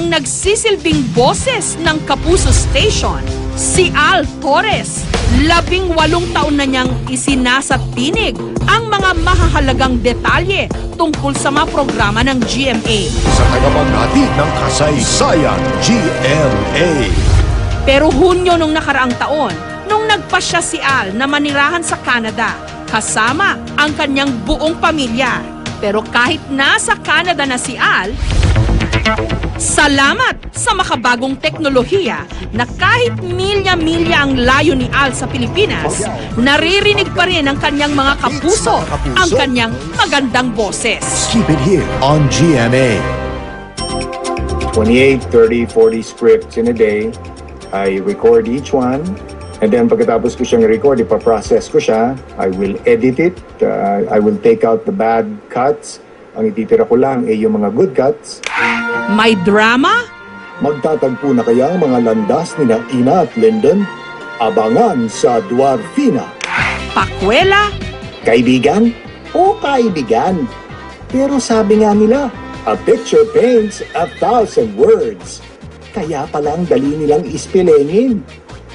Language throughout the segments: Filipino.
ang nagsisilbing boses ng Kapuso Station, si Al Torres. Labing walong taon na niyang isinasatinig ang mga mahahalagang detalye tungkol sa mga programa ng GMA. Sa tagapaghatid ng kasaysayan, GMA. Pero Hunyo nung nakaraang taon, nung nagpasya si Al na manirahan sa Canada, kasama ang kanyang buong pamilya. Pero kahit nasa Canada na si Al, salamat sa makabagong teknolohiya na kahit milya-milya ang layo ni Al sa Pilipinas, naririnig pa rin ang kanyang mga kapuso, ang kanyang magandang boses. Keep it here on GMA. 28, 30, 40 scripts in a day. I record each one. And then pagkatapos ko siyang record, ipaprocess ko siya. I will edit it. Uh, I will take out the bad cuts. Ang ititira ko lang ay yung mga good cuts. May drama, Magtatagpo na kaya ang mga landas ni na Ina at Lyndon? Abangan sa Dwarfina. pakwela, Kaibigan? O kaibigan? Pero sabi nga nila, a picture paints a thousand words. Kaya palang dali nilang ispelengin.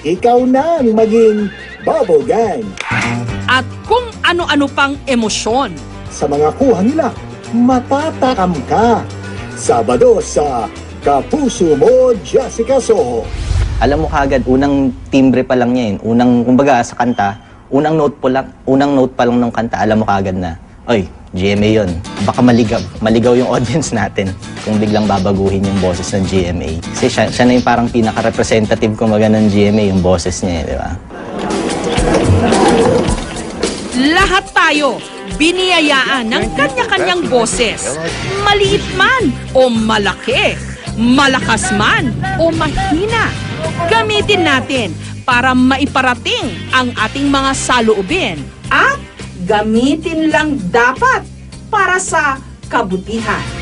Ikaw na ang maging bubble gang. at kung ano-ano pang emosyon. Sa mga kuha nila, matatakam ka. Sabado sa Kapuso Mo, Jessica Soho. alam mo kagad unang timbre pa lang niya yun. Unang kumbaga sa kanta, unang note po lang, unang note pa lang ng kanta, alam mo kagad na, oy, GMA yun. Baka maligaw, maligaw yung audience natin kung biglang babaguhin yung boses ng GMA. Kasi siya, siya na yung parang pinaka-representative kumbaga ng GMA, yung boses niya, eh, di ba? Lahat tayo biniyayaan ng kanya-kanyang boses. Maliit man o malaki, malakas man o mahina. Gamitin natin para maiparating ang ating mga saloobin. At gamitin lang dapat para sa kabutihan.